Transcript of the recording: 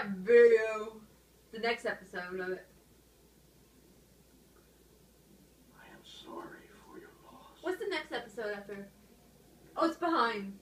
that video. The next episode of it. I am sorry for your loss. What's the next episode after? Oh, it's behind.